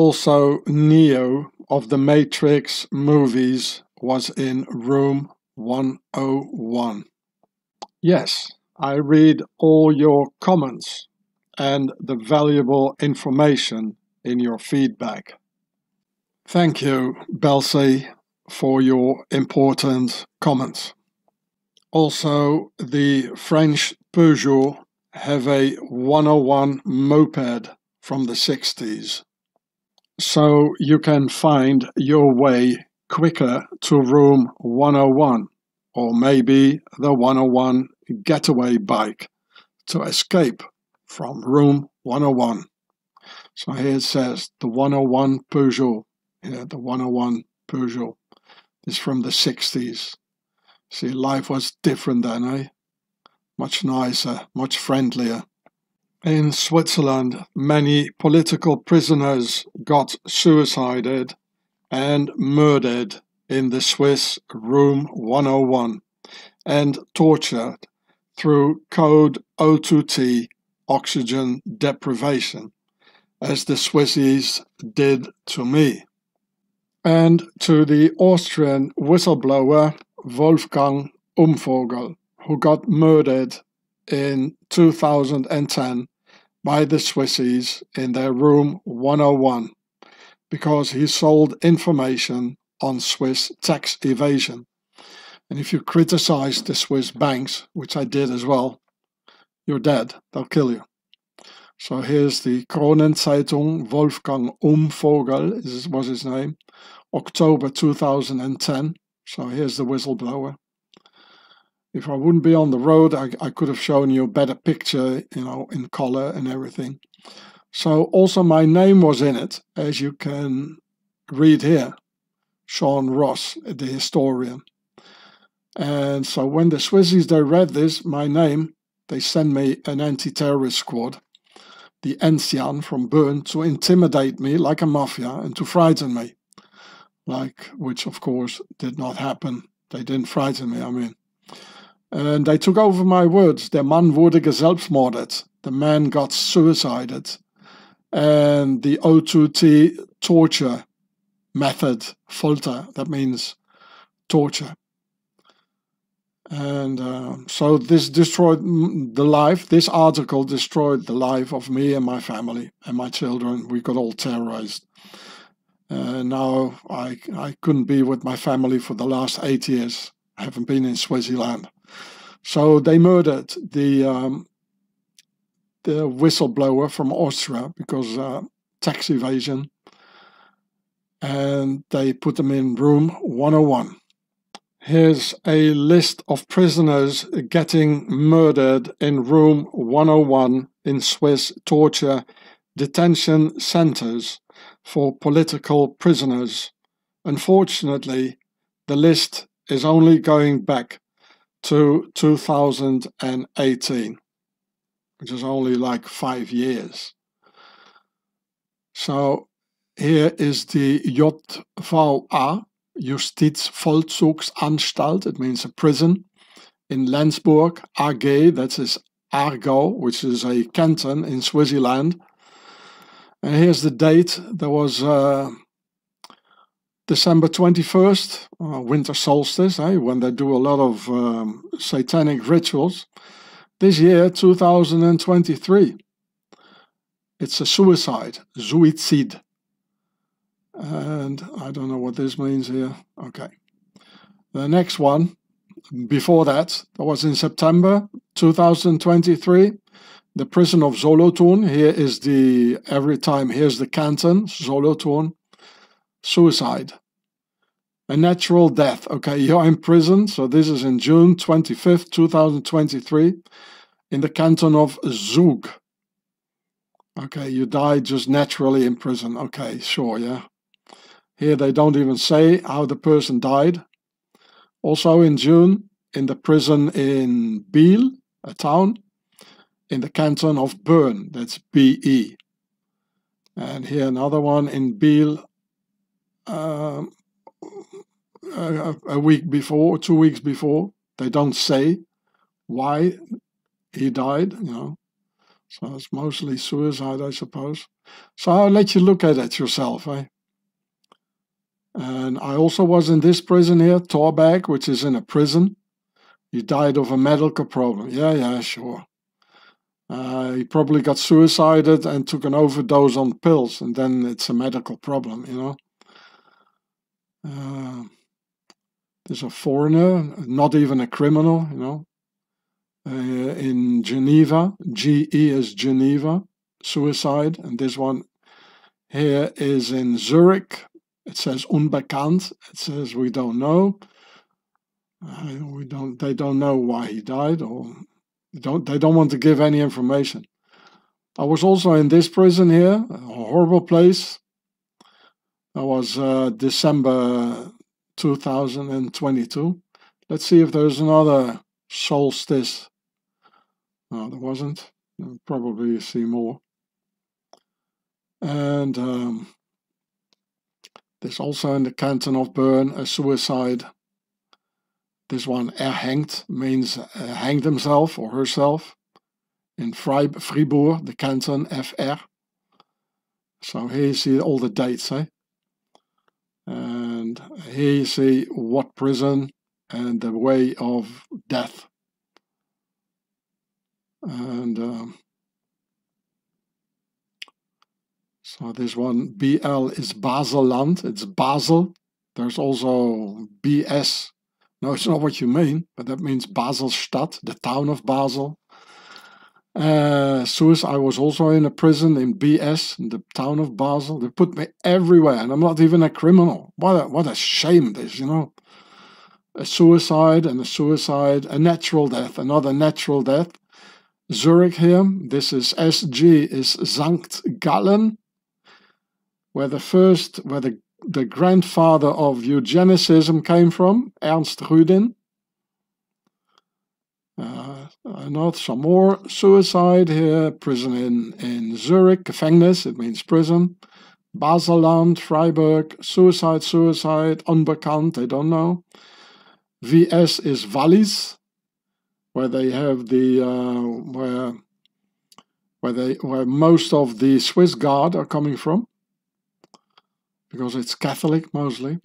Also, Neo of the Matrix movies was in room 101. Yes, I read all your comments and the valuable information in your feedback. Thank you, Belsi, for your important comments. Also, the French Peugeot have a 101 moped from the 60s. So you can find your way quicker to room 101 or maybe the 101 getaway bike to escape from room 101. So here it says the 101 Peugeot. Yeah, the 101 Peugeot is from the 60s. See, life was different then, eh? Much nicer, much friendlier. In Switzerland, many political prisoners got suicided and murdered in the Swiss Room 101 and tortured through code O2T oxygen deprivation, as the Swissies did to me. And to the Austrian whistleblower Wolfgang Umvogel, who got murdered in 2010 by the Swissies in their room 101 because he sold information on Swiss tax evasion. And if you criticize the Swiss banks, which I did as well, you're dead. They'll kill you. So here's the Kronenzeitung, Wolfgang Umvogel was his name, October 2010. So here's the whistleblower. If I wouldn't be on the road, I, I could have shown you a better picture, you know, in color and everything. So also my name was in it, as you can read here. Sean Ross, the historian. And so when the Swissies they read this, my name, they sent me an anti-terrorist squad, the Enzian from Bern, to intimidate me like a mafia and to frighten me. Like, which of course did not happen. They didn't frighten me, I mean. And they took over my words. Der Mann wurde geselbstmordet. The man got suicided. And the O2T torture method, Folter, that means torture. And uh, so this destroyed the life, this article destroyed the life of me and my family and my children. We got all terrorized. Uh, now I, I couldn't be with my family for the last eight years. I haven't been in Swissyland. So they murdered the um, the whistleblower from Austria because uh, tax evasion and they put them in room 101. Here's a list of prisoners getting murdered in room 101 in Swiss torture detention centers for political prisoners. Unfortunately, the list is only going back to 2018, which is only like five years. So here is the JVA, Justizvollzugsanstalt, it means a prison, in Lenzburg, AG, that is Aargau, which is a canton in Swissyland. And here's the date, there was uh, December 21st, uh, winter solstice, eh, when they do a lot of um, satanic rituals. This year, 2023, it's a suicide, suicide and I don't know what this means here. Okay. The next one, before that, that was in September 2023, the prison of Solothurn. Here is the, every time, here's the canton, Solothurn, suicide. A natural death. Okay, you're in prison. So this is in June 25th, 2023, in the canton of Zug. Okay, you died just naturally in prison. Okay, sure, yeah. Here they don't even say how the person died. Also in June, in the prison in Biel, a town, in the canton of Bern, that's B-E. And here another one in Biel, uh, a, week before, two weeks before. They don't say why he died, you know. So it's mostly suicide, I suppose. So I'll let you look at it yourself, eh? And I also was in this prison here, Thorberg, which is in a prison. He died of a medical problem. Yeah, yeah, sure. Uh, he probably got suicided and took an overdose on pills, and then it's a medical problem, you know. Uh, there's a foreigner, not even a criminal, you know, uh, in Geneva. GE is Geneva, suicide, and this one here is in Zurich. It says unbekannt. It says we don't know. Uh, we don't. They don't know why he died, or don't. They don't want to give any information. I was also in this prison here, a horrible place. That was uh, December 2022. Let's see if there's another solstice. No, there wasn't. You'll probably see more. And um, there's also in the canton of Bern a suicide. This one, erhängt, means uh, hanged himself or herself. In Fribourg, the canton FR. So here you see all the dates, eh? And here you see what prison and the way of death. And um, so this one, BL is Baselland, it's Basel. There's also BS. No, it's not what you mean, but that means Baselstadt, the town of Basel. Uh, Suez, I was also in a prison in BS, in the town of Basel. They put me everywhere, and I'm not even a criminal. What a, what a shame this, you know. A suicide and a suicide, a natural death, another natural death. Zurich here, this is SG, is Sankt Gallen, where the first, where the, the grandfather of eugenicism came from, Ernst Rudin. Uh, not some more suicide here. Prison in, in Zurich, Gefängnis, it means prison. Baselland, Freiburg, suicide, suicide, unbekannt, they don't know. VS is Wallis, where they have the, uh, where, where, they, where most of the Swiss Guard are coming from, because it's Catholic mostly.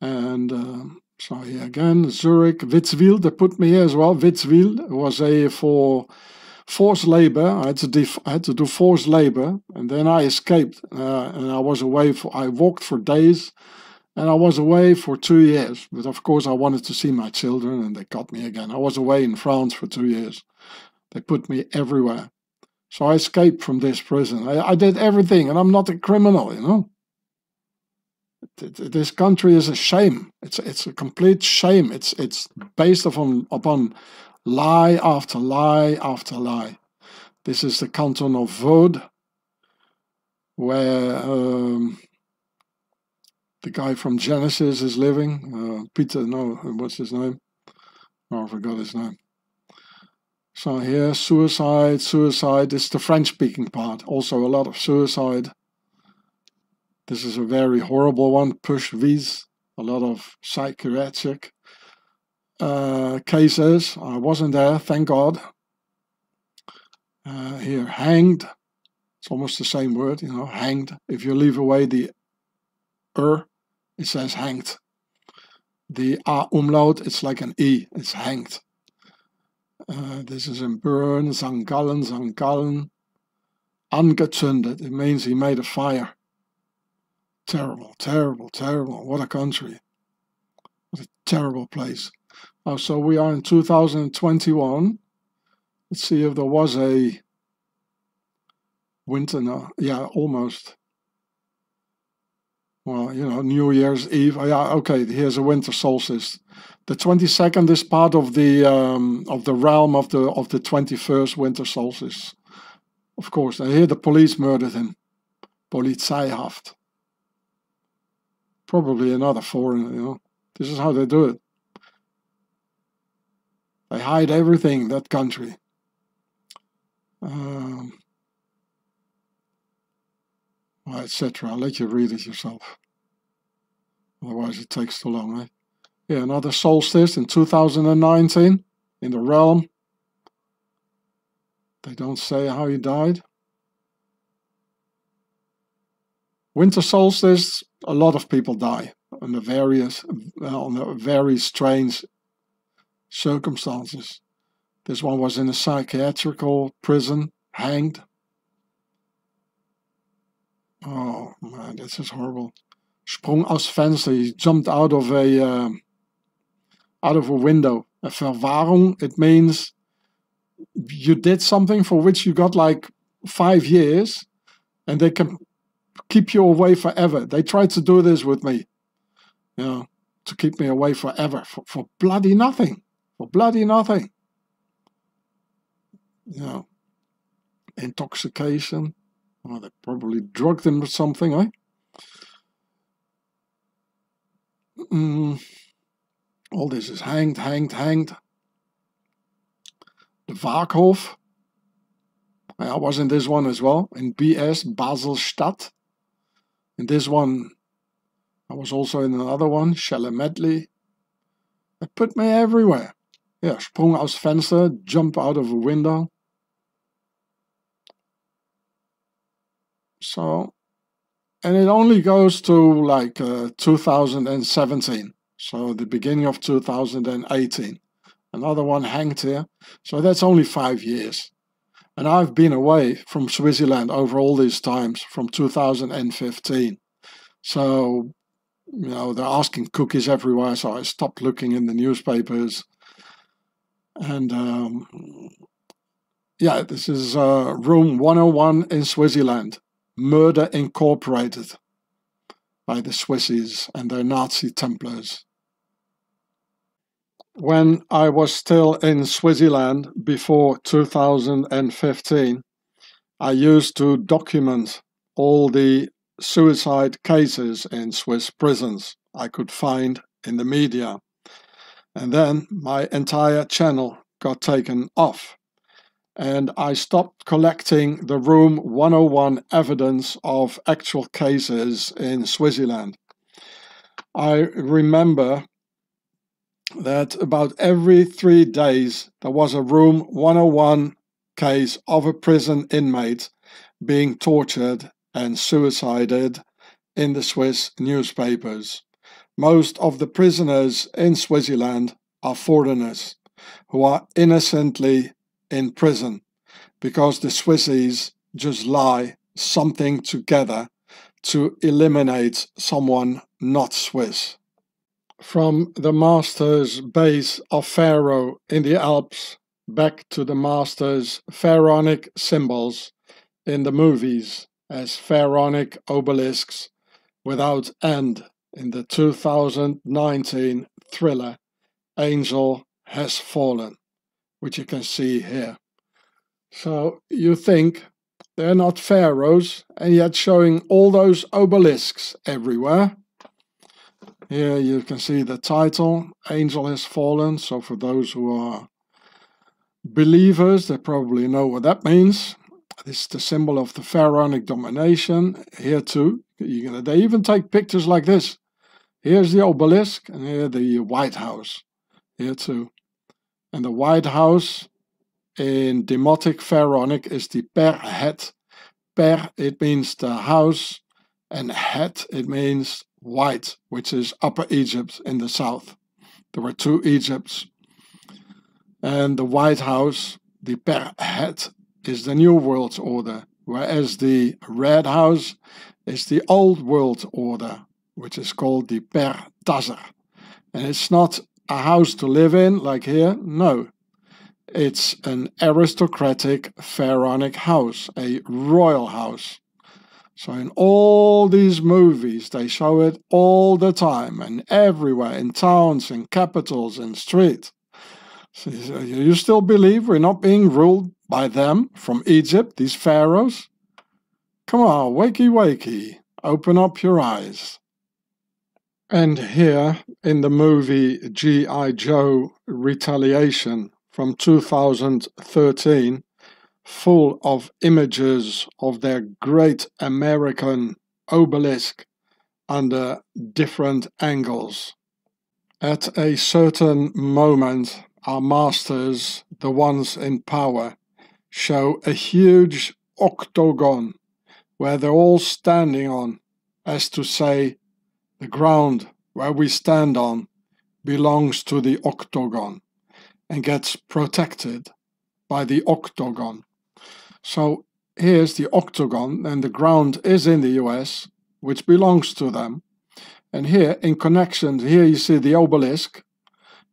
And um, so here again, Zurich, Witzwil, they put me here as well. Witzwil was a for forced labor. I had to I had to do forced labor, and then I escaped, uh, and I was away for. I walked for days, and I was away for two years. But of course, I wanted to see my children, and they got me again. I was away in France for two years. They put me everywhere, so I escaped from this prison. I, I did everything, and I'm not a criminal, you know this country is a shame. It's it's a complete shame. It's it's based upon upon lie after lie after lie. This is the canton of Vaud, where um, the guy from Genesis is living. Uh, Peter, no, what's his name? Oh, I forgot his name. So here, suicide, suicide. This is the French-speaking part. Also a lot of suicide. This is a very horrible one, Pöschwies, a lot of psychiatric uh, cases. I wasn't there, thank God. Uh, here, hanged. It's almost the same word, you know, hanged. If you leave away the er, it says hanged. The a umlaut, it's like an e, it's hanged. Uh, this is in Bern, St. Gallen, St. Angezündet, it means he made a fire. Terrible, terrible, terrible. What a country. What a terrible place. Oh, so we are in 2021. Let's see if there was a winter. Yeah, almost. Well, you know, New Year's Eve. Oh, yeah, okay, here's a winter solstice. The 22nd is part of the um, of the realm of the of the 21st winter solstice. Of course, and here the police murdered him. Polizeihaft probably another foreigner, you know. This is how they do it. They hide everything, that country. Um, well, etc. I'll let you read it yourself. Otherwise it takes too long, eh? Yeah, another solstice in 2019 in the realm. They don't say how he died. Winter solstice, a lot of people die under various, under very strange circumstances. This one was in a psychiatrical prison, hanged. Oh man, this is horrible. Sprung aus Fenster. He jumped out of a uh, out of a window. A Verwahrung, it means you did something for which you got like five years, and they can keep you away forever. They tried to do this with me, you know, to keep me away forever for, for bloody nothing, for bloody nothing. You know, intoxication. Well, they probably drugged him or something, eh? Mm. All this is hanged, hanged, hanged. The Waaghof. I was in this one as well, in BS, Baselstadt. In this one, I was also in another one, Medley. It put me everywhere. Yeah, sprung aus Fenster, jump out of a window. So, and it only goes to like uh, 2017. So the beginning of 2018. Another one hanged here. So that's only five years. And I've been away from Swissyland over all these times from 2015. So, you know, they're asking cookies everywhere. So I stopped looking in the newspapers. And um, yeah, this is uh, room 101 in Swissyland. Murder Incorporated by the Swissies and their Nazi Templars. When I was still in Swissyland before 2015, I used to document all the suicide cases in Swiss prisons I could find in the media. And then my entire channel got taken off and I stopped collecting the Room 101 evidence of actual cases in Swissyland. I remember that about every three days there was a Room 101 case of a prison inmate being tortured and suicided in the Swiss newspapers. Most of the prisoners in Swissyland are foreigners who are innocently in prison because the Swissies just lie something together to eliminate someone not Swiss. From the master's base of Pharaoh in the Alps back to the master's pharaonic symbols in the movies as pharaonic obelisks without end in the 2019 thriller Angel Has Fallen which you can see here. So you think they're not pharaohs, and yet showing all those obelisks everywhere. Here you can see the title, Angel has Fallen. So for those who are believers, they probably know what that means. This is the symbol of the pharaonic domination. Here too, they even take pictures like this. Here's the obelisk, and here the White House. Here too. And the White House in Demotic Pharaonic is the per het. Per, it means the house, and het, it means white, which is Upper Egypt in the south. There were two Egypts. And the White House, the per het, is the New World Order, whereas the Red House is the Old World Order, which is called the Per Tazer. And it's not a house to live in, like here? No. It's an aristocratic pharaonic house, a royal house. So in all these movies, they show it all the time and everywhere, in towns, in capitals, in streets. So you still believe we're not being ruled by them from Egypt, these pharaohs? Come on, wakey wakey, open up your eyes. And here in the movie G.I. Joe Retaliation from 2013, full of images of their great American obelisk under different angles. At a certain moment, our masters, the ones in power, show a huge octagon where they're all standing on, as to say, the ground where we stand on belongs to the octagon and gets protected by the octagon. So here's the octagon, and the ground is in the US, which belongs to them. And here, in connection, here you see the obelisk,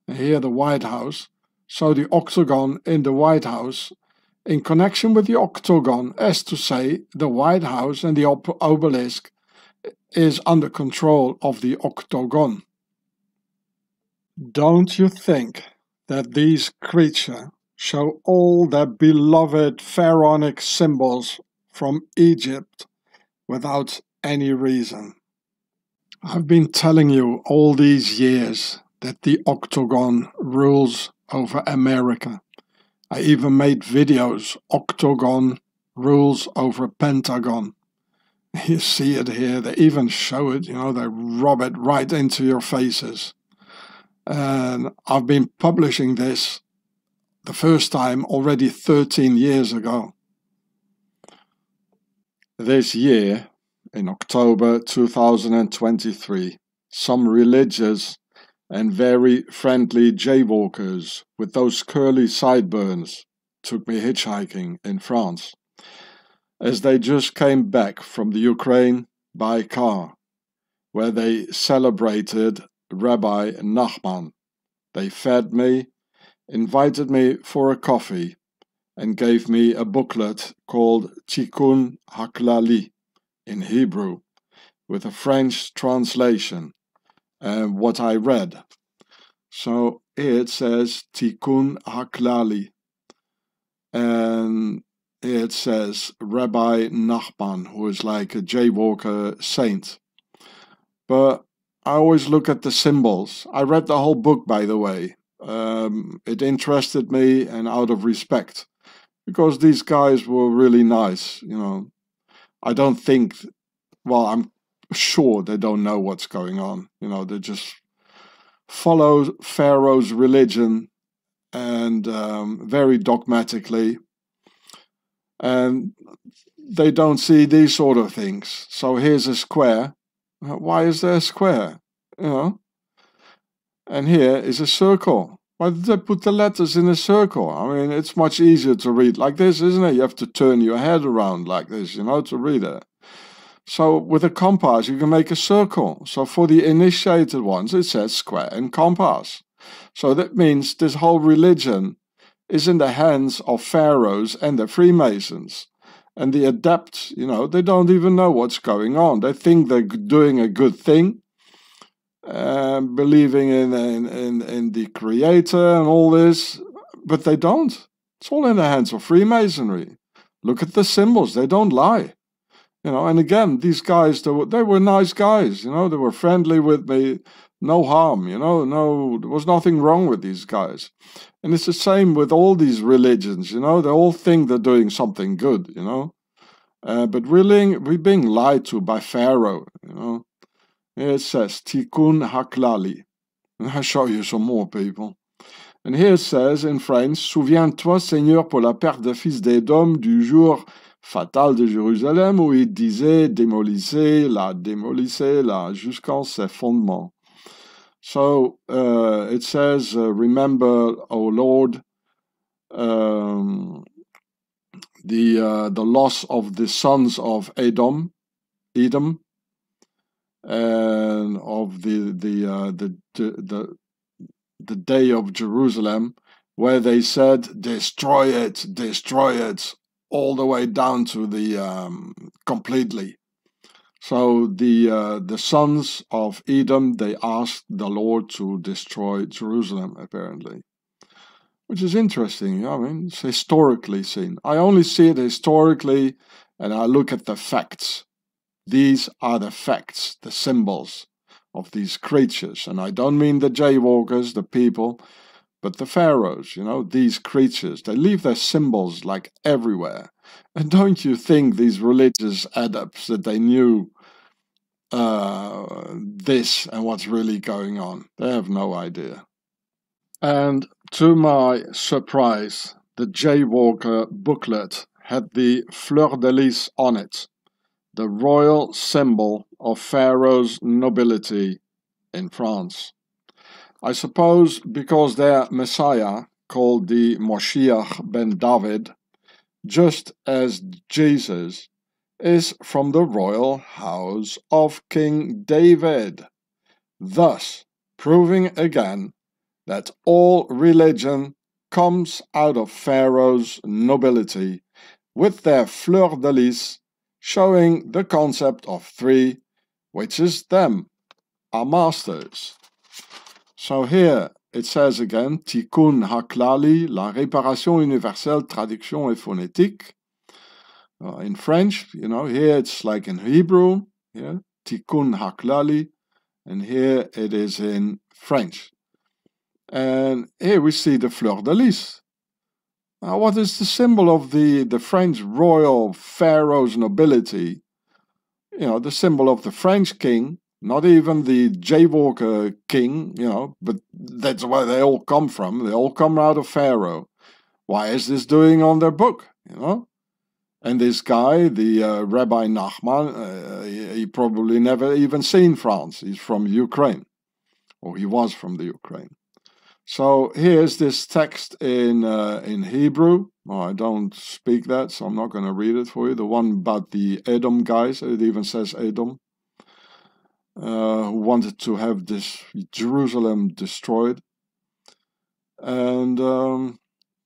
and here the White House. So the octagon in the White House, in connection with the octagon, as to say, the White House and the obelisk is under control of the octagon. Don't you think that these creatures show all their beloved pharaonic symbols from Egypt without any reason? I've been telling you all these years that the octagon rules over America. I even made videos, octagon rules over pentagon. You see it here, they even show it, you know, they rub it right into your faces. And I've been publishing this the first time already 13 years ago. This year, in October 2023, some religious and very friendly jaywalkers with those curly sideburns took me hitchhiking in France as they just came back from the Ukraine by car, where they celebrated Rabbi Nachman. They fed me, invited me for a coffee, and gave me a booklet called Tikkun Haklali in Hebrew, with a French translation, and what I read. So it says Tikkun Haklali, and it says Rabbi Nachman, who is like a jaywalker saint. But I always look at the symbols. I read the whole book, by the way. Um, it interested me, and out of respect, because these guys were really nice. You know, I don't think. Well, I'm sure they don't know what's going on. You know, they just follow Pharaoh's religion and um, very dogmatically, and they don't see these sort of things. So here's a square why is there a square? You know? And here is a circle. Why did they put the letters in a circle? I mean, it's much easier to read like this, isn't it? You have to turn your head around like this, you know, to read it. So with a compass, you can make a circle. So for the initiated ones, it says square and compass. So that means this whole religion is in the hands of pharaohs and the Freemasons. And the adepts, you know, they don't even know what's going on. They think they're doing a good thing, uh, believing in, in, in, the creator and all this, but they don't. It's all in the hands of Freemasonry. Look at the symbols, they don't lie. You know, and again, these guys, they were, they were nice guys, you know, they were friendly with me, no harm, you know, no, there was nothing wrong with these guys. And it's the same with all these religions, you know, they all think they're doing something good, you know. Uh, but really, we're being lied to by Pharaoh, you know. It says, Tikkun Haklali. And I'll show you some more people. And here it says in French, Souviens-toi, Seigneur, pour la perte de fils d'Édom du jour fatal de Jérusalem, où il disait, démolissez-la, démolissez-la, jusqu'en ses fondements. So uh, it says, uh, Remember, O Lord, um, the uh, the loss of the sons of Edom, Edom, and of the the uh, the, the the day of Jerusalem, where they said, "Destroy it, destroy it," all the way down to the um, completely. So the uh, the sons of Edom they asked the Lord to destroy Jerusalem apparently, which is interesting. I mean, it's historically seen. I only see it historically, and I look at the facts. These are the facts, the symbols of these creatures, and I don't mean the jaywalkers, the people, but the pharaohs. You know, these creatures they leave their symbols like everywhere. And don't you think these religious adepts that they knew uh, this and what's really going on. They have no idea. And to my surprise, The Jaywalker booklet had the fleur de lis on it, the royal symbol of Pharaoh's nobility in France. I suppose because their Messiah, called the Moshiach ben David, just as Jesus, is from the royal house of King David, thus proving again that all religion comes out of Pharaoh's nobility, with their fleur de lis showing the concept of three, which is them, our masters. So here it says again, Tikkun Haklali, la réparation universelle, traduction et phonétique. Uh, in French, you know, here it's like in Hebrew, yeah, Tikkun Haklali, and here it is in French. And here we see the fleur de lis. Now, what is the symbol of the, the French royal pharaoh's nobility? You know, the symbol of the French king, not even the jaywalker king, you know, but that's where they all come from. They all come out of Pharaoh. Why is this doing on their book, you know? And this guy, the uh, Rabbi Nachman, uh, he, he probably never even seen France. He's from Ukraine, or he was from the Ukraine. So here's this text in uh, in Hebrew. Oh, I don't speak that, so I'm not going to read it for you. The one about the Edom guys, it even says Edom, uh, wanted to have this Jerusalem destroyed. And um,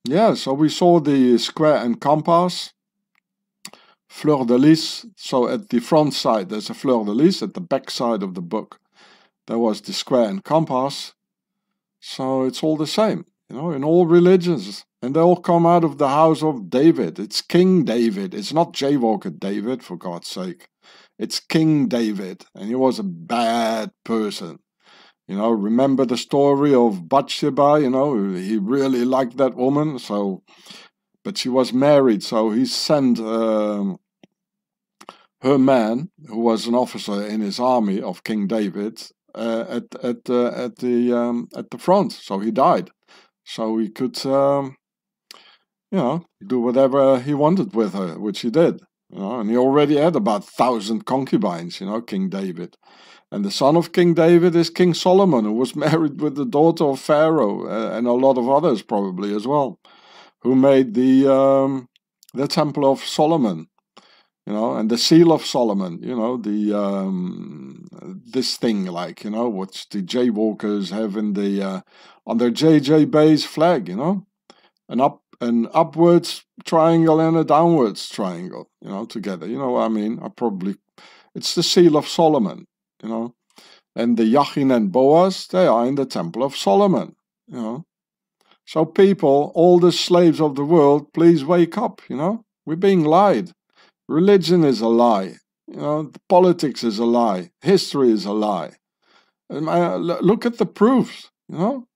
yeah, so we saw the square and compass, fleur de lis. So at the front side, there's a fleur de lis. At the back side of the book, there was the square and compass. So it's all the same, you know, in all religions. And they all come out of the house of David. It's King David. It's not Jaywalker David, for God's sake. It's King David. And he was a bad person. You know, remember the story of Bathsheba? You know, he really liked that woman. So, but she was married. So he sent um, her man, who was an officer in his army of King David, at at uh, at the um, at the front. So he died. So he could, um, you know, do whatever he wanted with her, which he did. You know, and he already had about thousand concubines. You know, King David. And the son of King David is King Solomon, who was married with the daughter of Pharaoh, uh, and a lot of others probably as well, who made the um, the Temple of Solomon you know, and the seal of Solomon, you know, the um, this thing like, you know, what the jaywalkers have in the uh, on their JJ base flag, you know, an up an upwards triangle and a downwards triangle, you know, together. You know what I mean? I probably it's the seal of Solomon, you know. And the Yachin and Boaz, they are in the temple of Solomon, you know. So people, all the slaves of the world, please wake up, you know. We're being lied. Religion is a lie. You know, politics is a lie. History is a lie. I, look at the proofs. You know,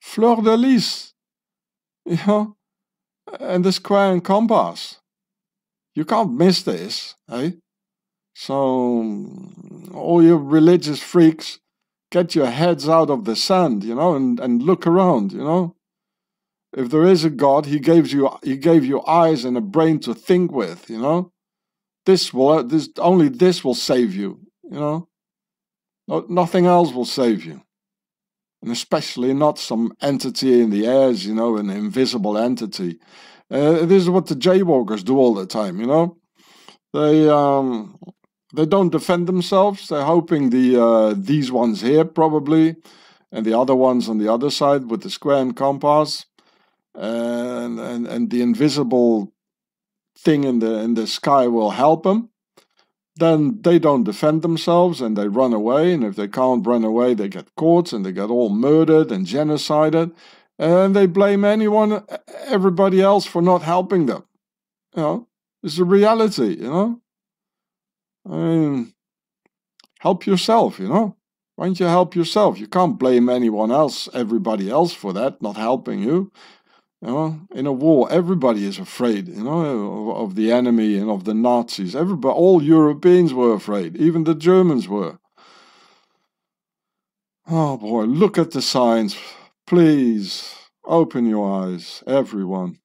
fleur de lis. You know, and the square and compass. You can't miss this, eh? So, all you religious freaks, get your heads out of the sand, you know, and, and look around, you know. If there is a God, he gave you he gave you eyes and a brain to think with, you know. This will this only this will save you. You know, no, nothing else will save you, and especially not some entity in the airs. You know, an invisible entity. Uh, this is what the jaywalkers do all the time. You know, they um they don't defend themselves. They're hoping the uh, these ones here probably, and the other ones on the other side with the square and compass, and and and the invisible thing in the in the sky will help them, then they don't defend themselves and they run away. And if they can't run away, they get caught and they get all murdered and genocided. And they blame anyone, everybody else for not helping them. You know, it's a reality, you know. I mean, help yourself, you know. Why don't you help yourself? You can't blame anyone else, everybody else for that, not helping you. You know, in a war, everybody is afraid, you know, of, of the enemy and of the Nazis. Everybody, all Europeans were afraid. Even the Germans were. Oh boy, look at the signs. Please, open your eyes, everyone.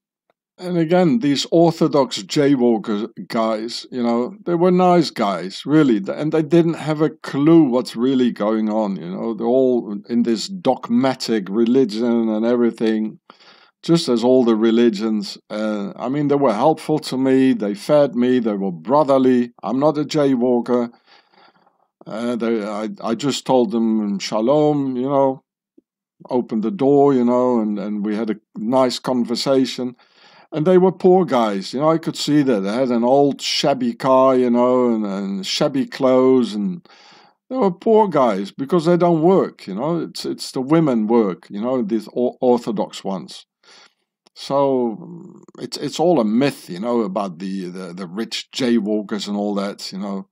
and again, these Orthodox jaywalker guys, you know, they were nice guys, really, and they didn't have a clue what's really going on. You know, they're all in this dogmatic religion and everything, just as all the religions. Uh, I mean, they were helpful to me. They fed me. They were brotherly. I'm not a jaywalker. Uh, they, I, I just told them shalom, you know, opened the door, you know, and, and we had a nice conversation and they were poor guys. You know, I could see that they had an old shabby car, you know, and, and shabby clothes, and they were poor guys because they don't work. You know, it's it's the women work. You know, these orthodox ones. So it's it's all a myth, you know, about the the, the rich jaywalkers and all that. You know,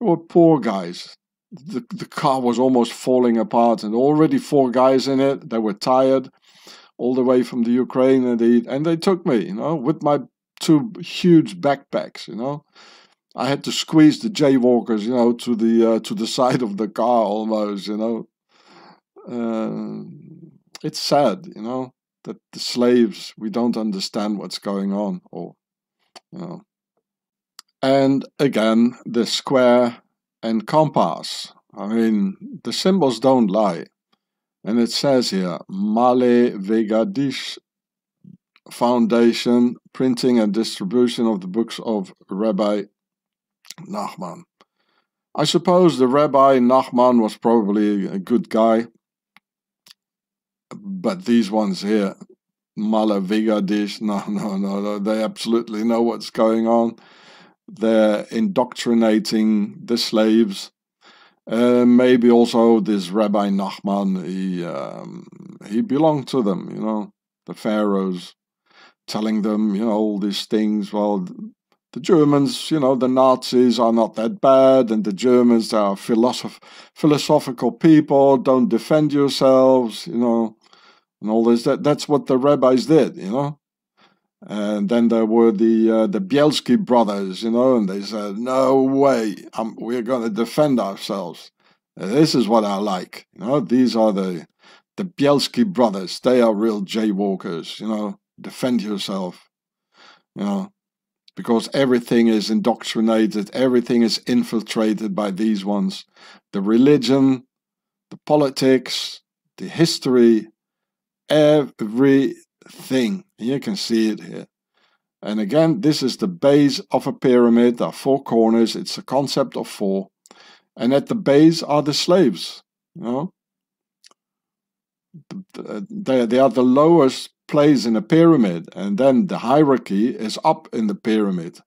they were poor guys. The the car was almost falling apart, and already four guys in it. They were tired all the way from the Ukraine, and they and they took me, you know, with my two huge backpacks, you know. I had to squeeze the jaywalkers, you know, to the uh, to the side of the car almost, you know. Uh, it's sad, you know, that the slaves we don't understand what's going on, or you know. And again, the square and compass. I mean, the symbols don't lie. And it says here, Male Vegadish Foundation, printing and distribution of the books of Rabbi Nachman. I suppose the Rabbi Nachman was probably a good guy, but these ones here, Male Vegadish, no, no, no, no, they absolutely know what's going on. They're indoctrinating the slaves uh, maybe also this Rabbi Nachman, he um, he belonged to them, you know, the pharaohs, telling them, you know, all these things. Well, the Germans, you know, the Nazis are not that bad, and the Germans are philosoph- philosophical people. Don't defend yourselves, you know, and all this. That that's what the rabbis did, you know. And then there were the uh, the Bielski brothers, you know, and they said, "No way, um, we're going to defend ourselves. This is what I like, you know. These are the the Bielski brothers. They are real jaywalkers, you know. Defend yourself, you know, because everything is indoctrinated, everything is infiltrated by these ones. The religion, the politics, the history, every thing. You can see it here. And again, this is the base of a pyramid. There are four corners. It's a concept of four. And at the base are the slaves. You know? They, they are the lowest place in a pyramid. And then the hierarchy is up in the pyramid.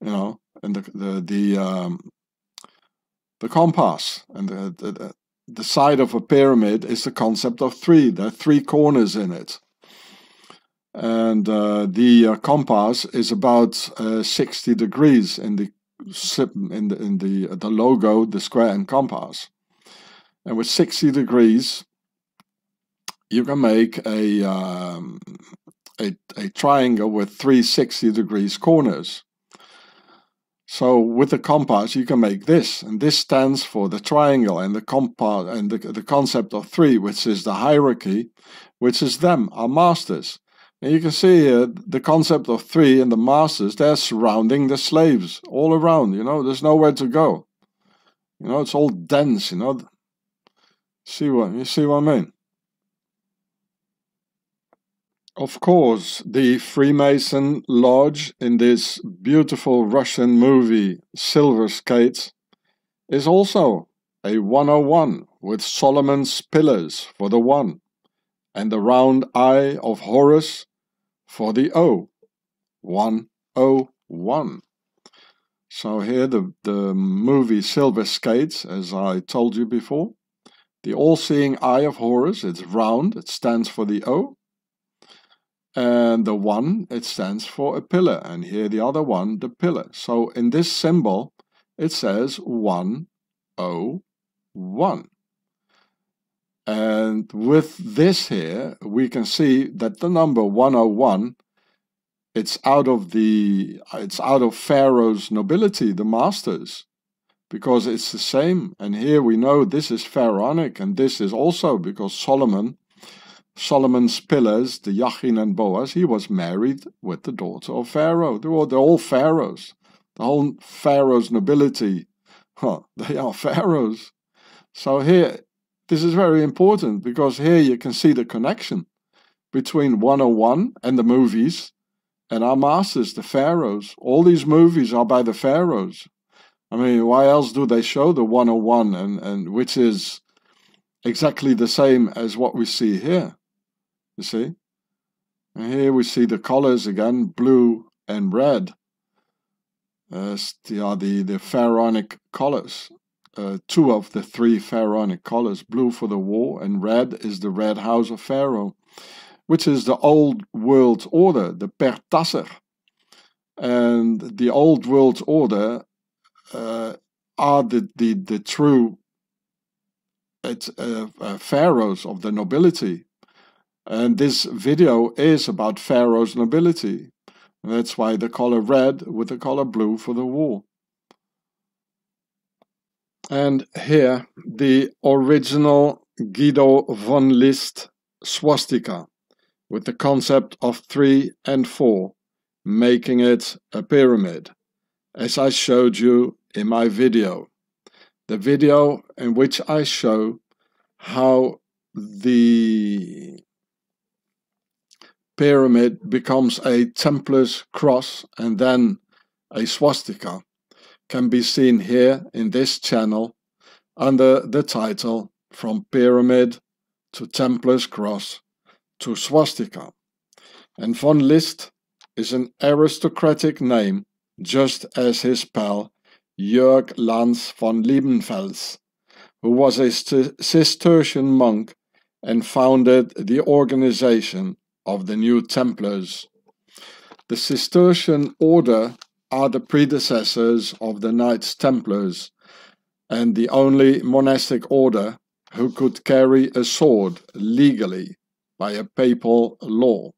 You know, and the, the, the, um, the compass and the, the, the side of a pyramid is the concept of three. There are three corners in it. And uh, the uh, compass is about uh, 60 degrees in the in the in the the logo the square and compass. And with 60 degrees you can make a um, a, a triangle with 360 degrees corners so with the compass you can make this and this stands for the triangle and the compass and the, the concept of three which is the hierarchy which is them our masters and you can see here the concept of three and the masters, they're surrounding the slaves all around, you know, there's nowhere to go. You know, it's all dense, you know. See what you see what I mean? Of course, the Freemason Lodge in this beautiful Russian movie Silver Skates is also a 101 with Solomon's pillars for the one and the round eye of Horus for the O. 101. So here the, the movie Silver Skates, as I told you before. The all-seeing eye of Horus, it's round, it stands for the O. And the one, it stands for a pillar. And here the other one, the pillar. So in this symbol, it says 101. And with this here, we can see that the number 101, it's out of the, it's out of Pharaoh's nobility, the masters, because it's the same. And here we know this is pharaonic, and this is also because Solomon, Solomon's pillars, the Jachin and Boaz, he was married with the daughter of Pharaoh. They were, they're all pharaohs. The whole pharaoh's nobility, huh, they are pharaohs. So here, this is very important because here you can see the connection between 101 and the movies and our masters, the pharaohs. All these movies are by the pharaohs. I mean, why else do they show the 101 and, and which is exactly the same as what we see here? You see? And here we see the colors again, blue and red. Uh, they are the, the pharaonic colors. Uh, two of the three pharaonic colors, blue for the war and red is the red house of Pharaoh, which is the old world order, the Pertasser. And the old world order uh, are the, the, the true it, uh, uh, pharaohs of the nobility. And this video is about pharaoh's nobility. That's why the color red with the color blue for the wall. And here, the original Guido von List swastika with the concept of three and four, making it a pyramid, as I showed you in my video. The video in which I show how the pyramid becomes a Templar's cross and then a swastika can be seen here in this channel under the title From Pyramid to Templar's Cross to Swastika. And von List is an aristocratic name just as his pal Jörg Lanz von Liebenfels, who was a Cistercian monk and founded the organization of the New Templars. The Cistercian order are the predecessors of the Knights Templars and the only monastic order who could carry a sword legally by a papal law.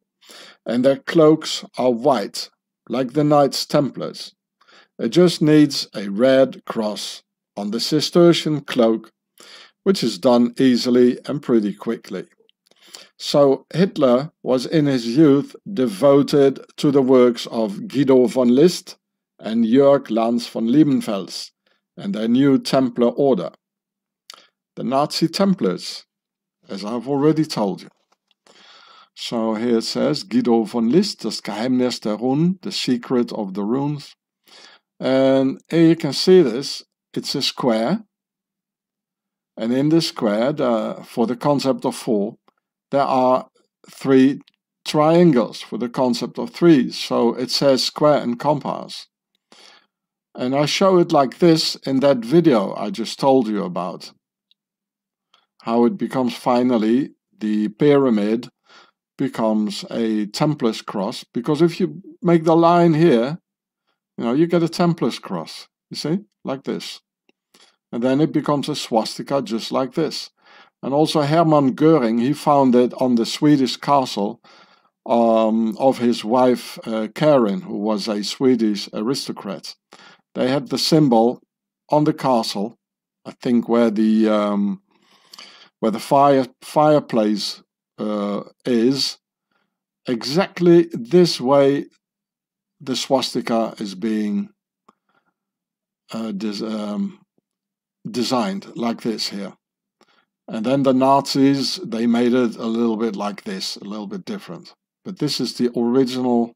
And their cloaks are white, like the Knights Templars. It just needs a red cross on the Cistercian cloak, which is done easily and pretty quickly. So Hitler was in his youth devoted to the works of Guido von List and Jörg Lanz von Liebenfels and their new Templar order. The Nazi Templars, as I've already told you. So here it says Guido von List, das Geheimnis der Runen, the secret of the runes. And here you can see this, it's a square. And in the square, the, for the concept of four, there are three triangles for the concept of threes. So it says square and compass. And I show it like this in that video I just told you about. How it becomes finally the pyramid becomes a Templar's cross. Because if you make the line here, you know, you get a Templar's cross, you see, like this. And then it becomes a swastika just like this. And also Hermann Goering, he found it on the Swedish castle um, of his wife uh, Karin, who was a Swedish aristocrat. They had the symbol on the castle, I think where the um, where the fire fireplace uh, is, exactly this way the swastika is being uh, des um, designed like this here. And then the Nazis, they made it a little bit like this, a little bit different. But this is the original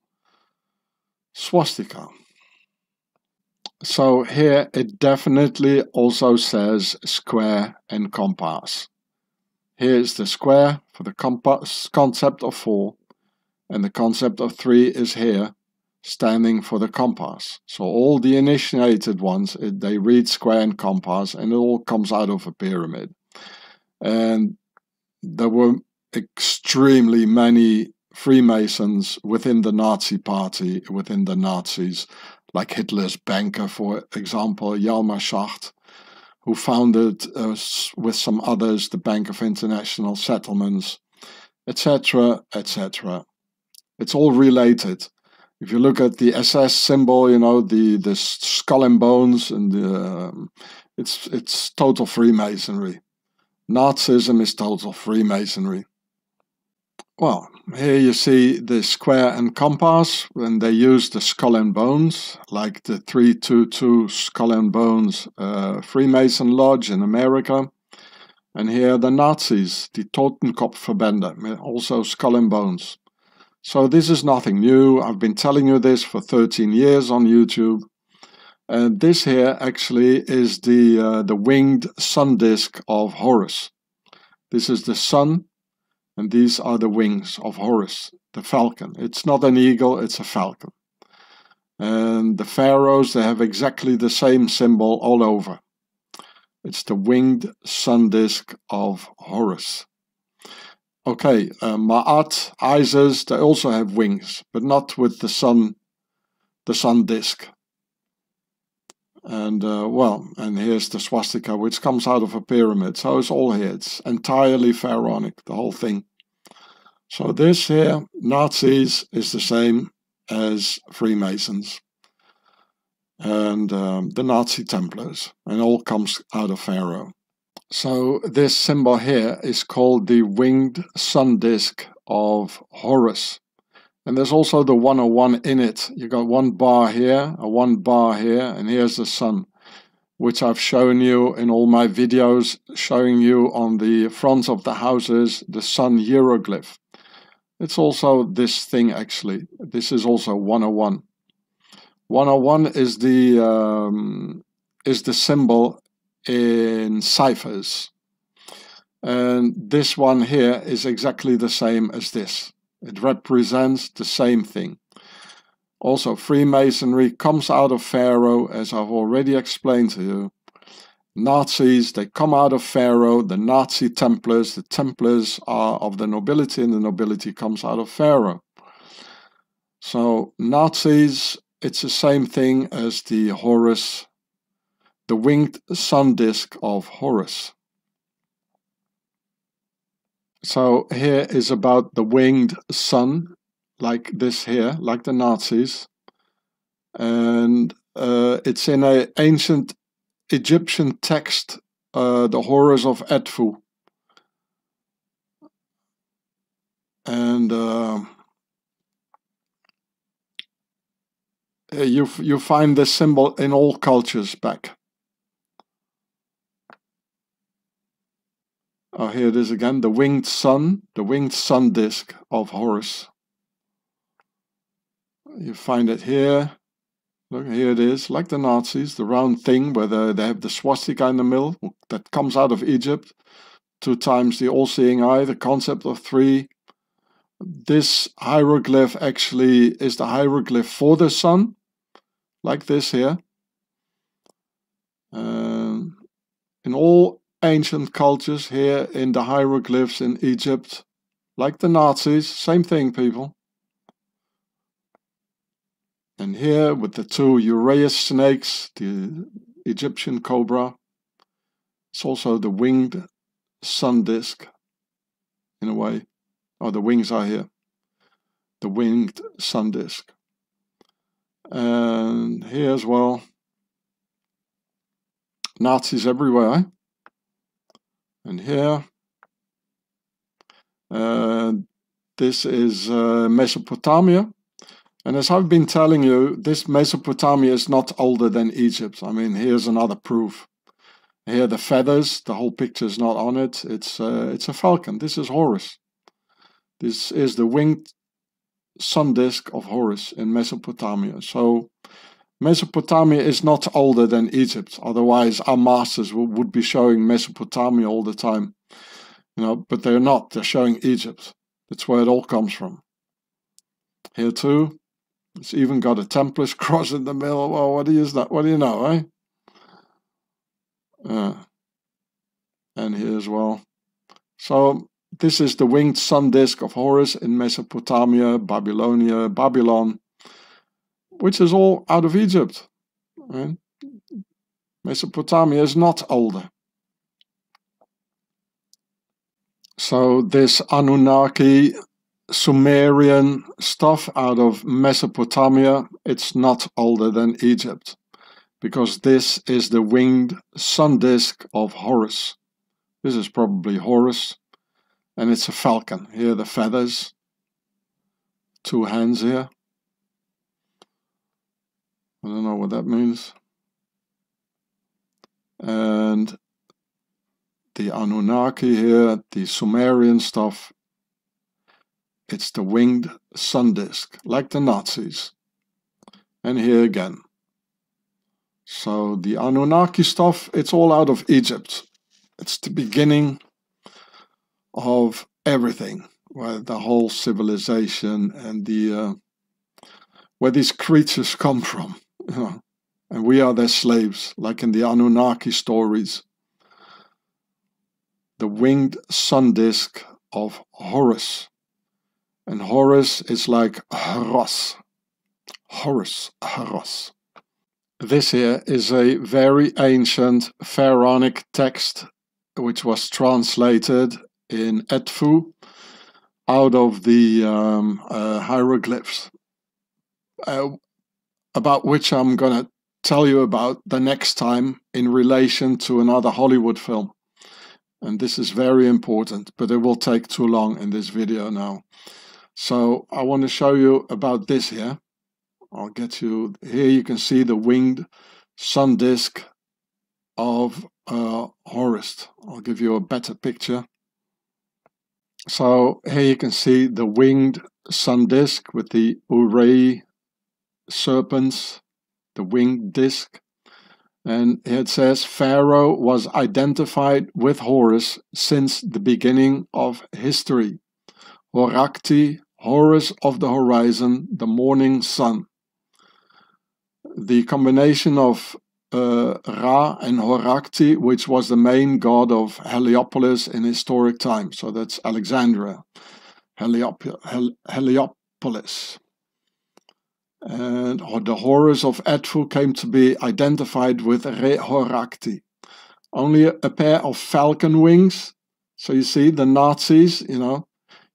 swastika. So here it definitely also says square and compass. Here's the square for the compass concept of four, and the concept of three is here standing for the compass. So all the initiated ones, they read square and compass and it all comes out of a pyramid. And there were extremely many Freemasons within the Nazi party, within the Nazis, like Hitler's banker, for example, Hjalmar Schacht, who founded, uh, with some others, the Bank of International Settlements, etc., etc. It's all related if you look at the SS symbol, you know the the skull and bones, and the, um, it's it's total Freemasonry. Nazism is total Freemasonry. Well, here you see the square and compass when they use the skull and bones, like the 322 skull and bones uh, Freemason Lodge in America. And here the Nazis, the Totenkopfverbände, also skull and bones. So this is nothing new. I've been telling you this for 13 years on YouTube. And this here actually is the, uh, the winged sun disk of Horus. This is the sun and these are the wings of Horus, the falcon. It's not an eagle, it's a falcon. And the pharaohs, they have exactly the same symbol all over. It's the winged sun disk of Horus. Okay, uh, Ma'at, Isis, they also have wings, but not with the sun, the sun disk. And uh, well, and here's the swastika, which comes out of a pyramid. So it's all here. It's entirely pharaonic, the whole thing. So this here, Nazis, is the same as Freemasons and um, the Nazi Templars, and all comes out of Pharaoh. So this symbol here is called the winged sun disk of Horus. And there's also the 101 in it. You've got one bar here, a one bar here, and here's the sun, which I've shown you in all my videos, showing you on the front of the houses, the sun hieroglyph. It's also this thing actually. This is also 101. 101 is the um, is the symbol in ciphers. And this one here is exactly the same as this. It represents the same thing. Also, Freemasonry comes out of Pharaoh, as I've already explained to you. Nazis, they come out of Pharaoh, the Nazi Templars, the Templars are of the nobility, and the nobility comes out of Pharaoh. So, Nazis, it's the same thing as the Horus, the winged sun disk of Horus. So here is about the winged sun, like this here, like the Nazis. And uh, it's in an ancient Egyptian text, uh, the Horus of Edfu. And uh, you, you find this symbol in all cultures back. Oh, here it is again, the winged sun, the winged sun disk of Horus. You find it here. Look, here it is, like the Nazis, the round thing where the, they have the swastika in the middle that comes out of Egypt. Two times the all-seeing eye, the concept of three. This hieroglyph actually is the hieroglyph for the sun, like this here. Um, in all ancient cultures here in the hieroglyphs in Egypt, like the Nazis, same thing people. And here with the two Uraeus snakes, the Egyptian cobra, it's also the winged sun disk in a way. Oh, the wings are here. The winged sun disk. And here as well, Nazis everywhere. Eh? And here, uh, this is uh, Mesopotamia. And as I've been telling you, this Mesopotamia is not older than Egypt. I mean, here's another proof. Here the feathers, the whole picture is not on it. It's, uh, it's a falcon. This is Horus. This is the winged sun disk of Horus in Mesopotamia. So Mesopotamia is not older than Egypt. Otherwise, our masters would be showing Mesopotamia all the time. You know, but they're not. They're showing Egypt. That's where it all comes from. Here too, it's even got a Templars cross in the middle. Well, what do you that? What do you know, eh? Uh, and here as well. So this is the winged sun disk of Horus in Mesopotamia, Babylonia, Babylon, which is all out of Egypt. Right? Mesopotamia is not older. So this Anunnaki Sumerian stuff out of Mesopotamia, it's not older than Egypt, because this is the winged sun disk of Horus. This is probably Horus, and it's a falcon. Here the feathers, two hands here. I don't know what that means. And the Anunnaki here, the Sumerian stuff, it's the winged sun disk, like the Nazis. And here again. So the Anunnaki stuff, it's all out of Egypt. It's the beginning of everything, where the whole civilization and the uh, where these creatures come from. And we are their slaves, like in the Anunnaki stories. The winged sun disk of Horus. And Horus is like Horus. Horus, Horus. This here is a very ancient pharaonic text which was translated in Edfu out of the um, uh, hieroglyphs, uh, about which I'm going to tell you about the next time in relation to another Hollywood film. And this is very important, but it will take too long in this video now. So I want to show you about this here. I'll get you, here you can see the winged sun disk of uh, Horus. I'll give you a better picture. So here you can see the winged sun disk with the Uraei serpents, the winged disk. And it says Pharaoh was identified with Horus since the beginning of history. Horakti, Horus of the horizon, the morning sun. The combination of uh, Ra and Horakti, which was the main god of Heliopolis in historic times. So that's Alexandria, Heliop Hel Heliopolis. And the Horus of Edfu came to be identified with Re Horakti. Only a pair of falcon wings. So you see, the Nazis, you know,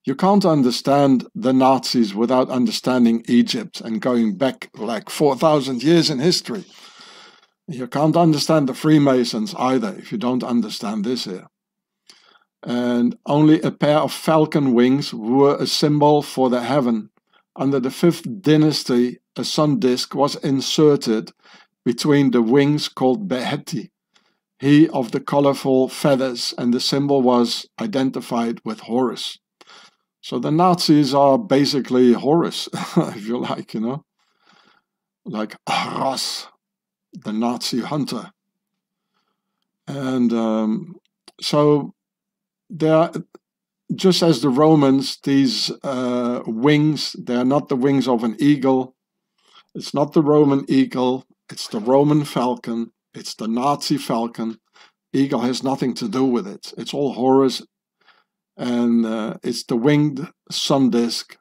you can't understand the Nazis without understanding Egypt and going back like 4,000 years in history. You can't understand the Freemasons either if you don't understand this here. And only a pair of falcon wings were a symbol for the heaven. Under the fifth dynasty, a sun disk was inserted between the wings called Beheti, he of the colorful feathers, and the symbol was identified with Horus. So the Nazis are basically Horus, if you like, you know, like Horus the Nazi hunter. And um, so there, just as the Romans, these uh, wings, they're not the wings of an eagle. It's not the Roman eagle. It's the Roman falcon. It's the Nazi falcon. Eagle has nothing to do with it. It's all Horus. And uh, it's the winged sun disk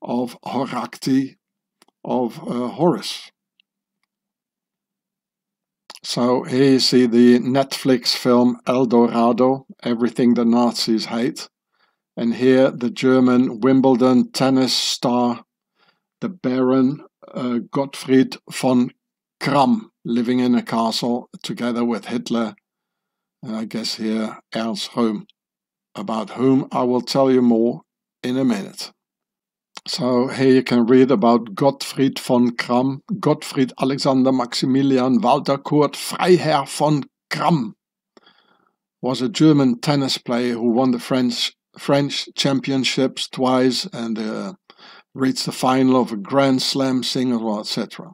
of Horakti, of uh, Horus. So here you see the Netflix film El Dorado, Everything the Nazis Hate. And here the German Wimbledon tennis star, the Baron uh, Gottfried von Cramm, living in a castle together with Hitler. And I guess here Ernst Röhm, about whom I will tell you more in a minute. So here you can read about Gottfried von Cramm, Gottfried Alexander Maximilian Walter Kurt Freiherr von Cramm was a German tennis player who won the French French championships twice and uh, reached the final of a Grand Slam singles, etc.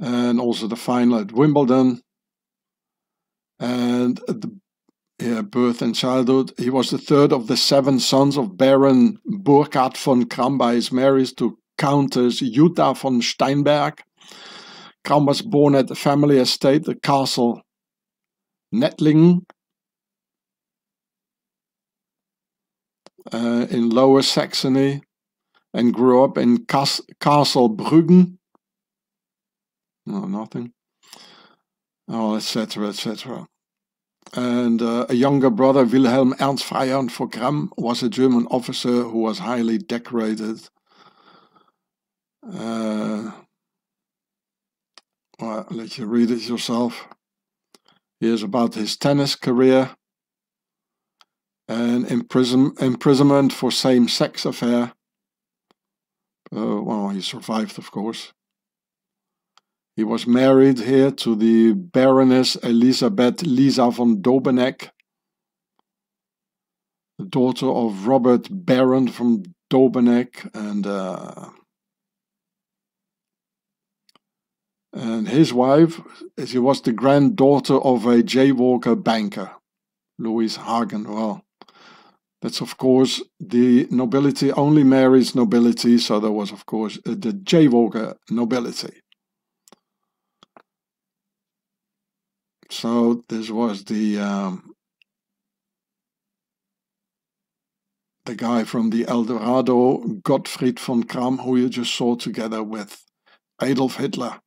And also the final at Wimbledon. And at the yeah, birth and childhood. He was the third of the seven sons of Baron Burkhard von Cramm by his marriage to Countess Jutta von Steinberg. Cramm was born at the family estate, the castle Nettlingen, uh, in Lower Saxony, and grew up in Cas Castle Bruggen. No, nothing. Oh, etc., etc and uh, a younger brother, Wilhelm Ernst Freiherr von Cramm, was a German officer who was highly decorated. Uh, well, let you read it yourself. Here's about his tennis career. And imprison, imprisonment for same-sex affair. Uh, well, he survived, of course. He was married here to the Baroness Elisabeth Lisa von Dobeneck, the daughter of Robert Baron von Dobeneck, and uh, and his wife, she was the granddaughter of a jaywalker banker, Louis Hagen. Well, that's of course the nobility only marries nobility, so there was of course uh, the jaywalker nobility. So this was the um, the guy from the Eldorado, Gottfried von Cramm, who you just saw together with Adolf Hitler.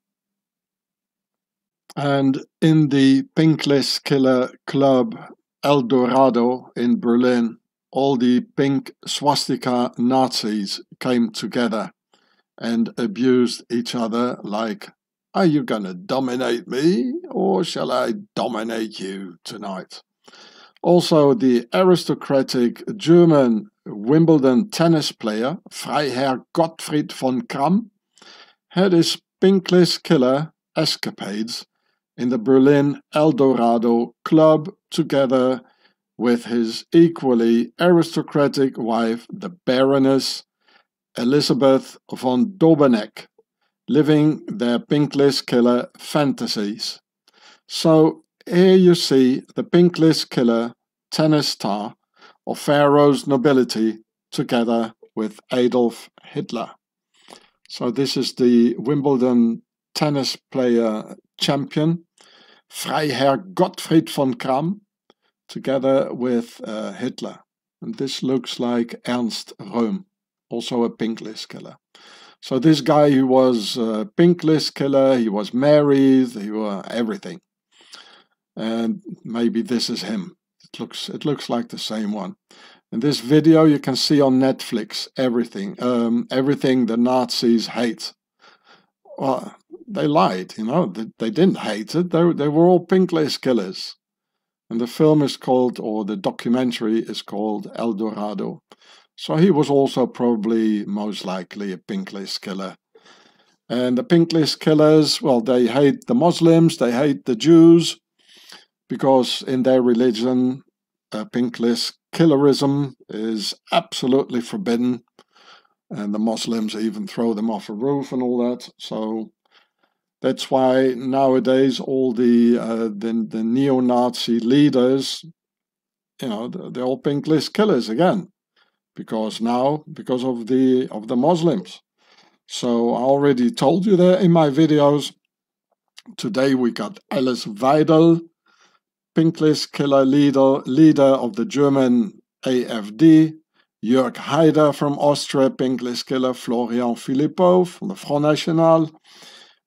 And in the Pinkless Killer Club Eldorado in Berlin, all the pink swastika Nazis came together and abused each other like, Are you gonna dominate me or shall I dominate you tonight? Also, the aristocratic German Wimbledon tennis player Freiherr Gottfried von Cramm had his pinkless killer escapades in the Berlin Eldorado Club together with his equally aristocratic wife, the Baroness Elizabeth von Dobeneck, living their pinkless killer fantasies. So here you see the pinkless killer tennis star of Pharaoh's nobility together with Adolf Hitler. So this is the Wimbledon tennis player champion, Freiherr Gottfried von Cramm, together with uh, Hitler. And this looks like Ernst Röhm, also a pinkless killer. So this guy who was a pinkless killer, he was married, he was everything. And maybe this is him. It looks it looks like the same one. In this video you can see on Netflix everything, um, everything the Nazis hate. Well, they lied, you know, they, they didn't hate it, they, they were all pinkless killers. And the film is called, or the documentary is called El Dorado. So he was also probably most likely a pinkless killer. And the pinkless killers, well, they hate the Muslims, they hate the Jews, because in their religion, uh, pinkless killerism is absolutely forbidden. And the Muslims even throw them off a roof and all that. So that's why nowadays all the uh, the, the neo-Nazi leaders, you know, they're all pinkless killers again, because now because of the of the Muslims. So I already told you that in my videos. Today we got Alice Weidel, pinkless killer leader leader of the German AFD, Jörg Haider from Austria, pinkless killer Florian Philippot from the Front National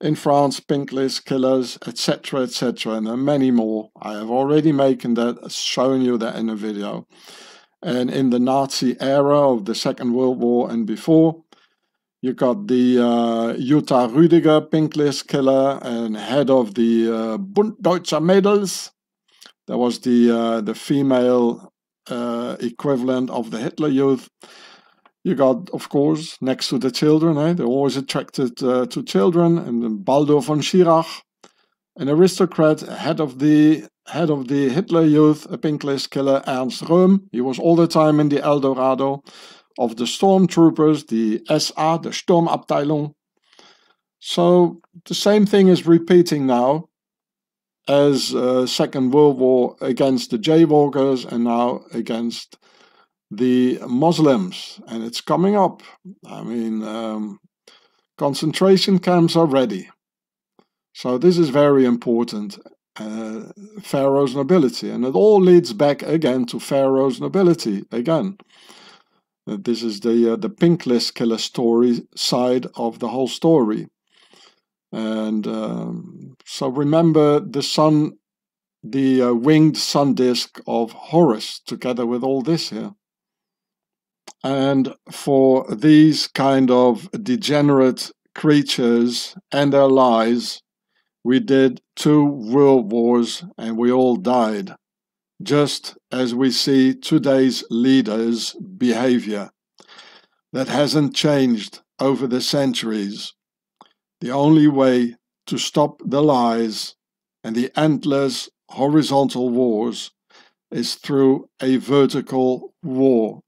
in France, Pinkless, Killers, etc., etc., and there are many more. I have already making that, shown you that in a video. And in the Nazi era of the Second World War and before, you got the uh, Jutta Rüdiger, Pinkless killer, and head of the uh, Bund Deutscher Mädels. That was the uh, the female uh, equivalent of the Hitler Youth. You got, of course, next to the children, eh, they're always attracted uh, to children, and then Baldur von Schirach, an aristocrat, head of the head of the Hitler Youth, a pinkless killer, Ernst Röhm. He was all the time in the Eldorado of the stormtroopers, the SA, the Sturmabteilung. So the same thing is repeating now as uh, Second World War against the jaywalkers and now against the Muslims, and it's coming up. I mean, um, concentration camps are ready. So this is very important. Uh, Pharaoh's nobility, and it all leads back again to Pharaoh's nobility again. Uh, this is the uh, the pinkless killer story side of the whole story. And um, so remember the sun, the uh, winged sun disk of Horus, together with all this here. And for these kind of degenerate creatures and their lies, we did two world wars and we all died. just as we see today's leaders' behavior. That hasn't changed over the centuries. The only way to stop the lies and the endless horizontal wars is through a vertical war.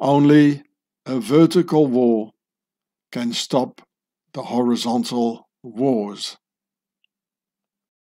Only a vertical war can stop the horizontal wars.